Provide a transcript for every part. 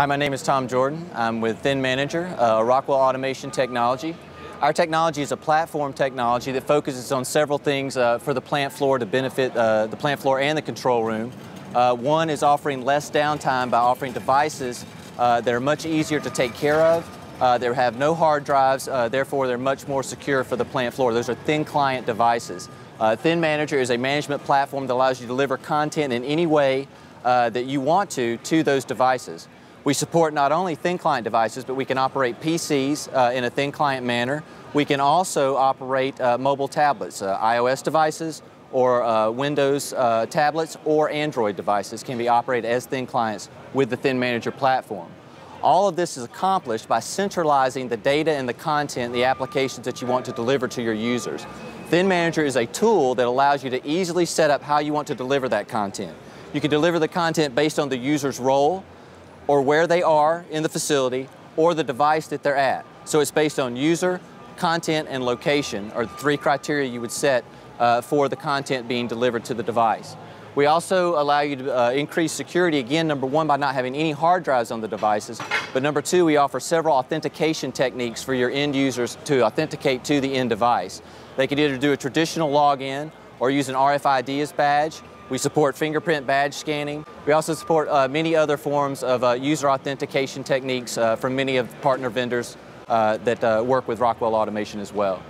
Hi, my name is Tom Jordan. I'm with ThinManager, uh, Rockwell Automation Technology. Our technology is a platform technology that focuses on several things uh, for the plant floor to benefit uh, the plant floor and the control room. Uh, one is offering less downtime by offering devices uh, that are much easier to take care of. Uh, they have no hard drives, therefore they're much more secure for the plant floor. Those are thin client devices. ThinManager is a management platform that allows you to deliver content in any way that you want to to those devices. We support not only thin client devices, but we can operate PCs uh, in a thin client manner. We can also operate uh, mobile tablets, uh, iOS devices, or uh, Windows uh, tablets, or Android devices can be operated as thin clients with the ThinManager platform. All of this is accomplished by centralizing the data and the content, the applications that you want to deliver to your users. ThinManager is a tool that allows you to easily set up how you want to deliver that content. You can deliver the content based on the user's role, or where they are in the facility or the device that they're at. So it's based on user, content, and location are the three criteria you would set uh, for the content being delivered to the device. We also allow you to uh, increase security, again, number one, by not having any hard drives on the devices, but number two, we offer several authentication techniques for your end users to authenticate to the end device. They can either do a traditional login or use an RFID as badge, we support fingerprint badge scanning. We also support uh, many other forms of uh, user authentication techniques uh, from many of partner vendors uh, that uh, work with Rockwell Automation as well.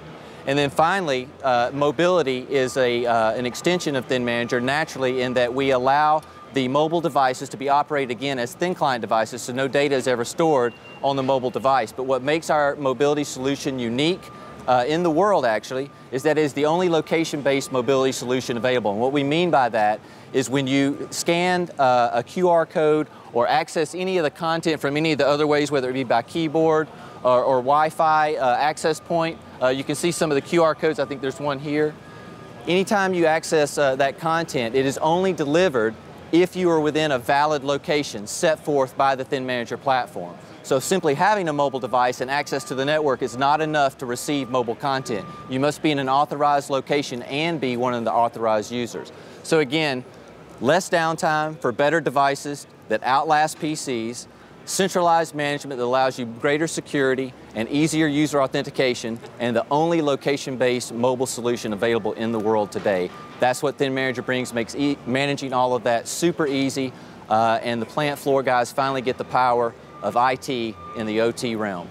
And then finally, mobility is a, an extension of ThinManager naturally in that we allow the mobile devices to be operated again as thin client devices so no data is ever stored on the mobile device. But what makes our mobility solution unique uh, in the world actually is that is the only location-based mobility solution available. And what we mean by that is when you scan uh, a QR code or access any of the content from any of the other ways, whether it be by keyboard or, or Wi-Fi uh, access point, uh, you can see some of the QR codes. I think there's one here. Anytime you access uh, that content, it is only delivered if you are within a valid location set forth by the ThinManager platform. So simply having a mobile device and access to the network is not enough to receive mobile content. You must be in an authorized location and be one of the authorized users. So again, less downtime for better devices that outlast PCs, centralized management that allows you greater security and easier user authentication, and the only location-based mobile solution available in the world today. That's what ThinManager brings, makes e managing all of that super easy, uh, and the plant floor guys finally get the power of IT in the OT realm.